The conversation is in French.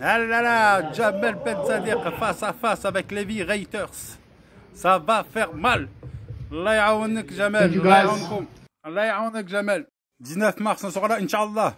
Ah là là, Jamel Ben face à face avec Levi Reuters. Ça va faire mal. Allah يعاونك جمال Thank 19 mars on sera là Inch'Allah